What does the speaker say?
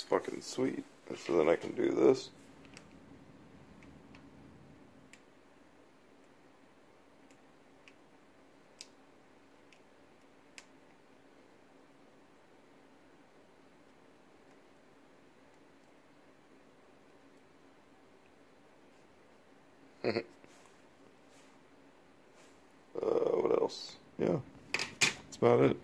It's fucking sweet. So then I can do this. uh, what else? Yeah, that's about it.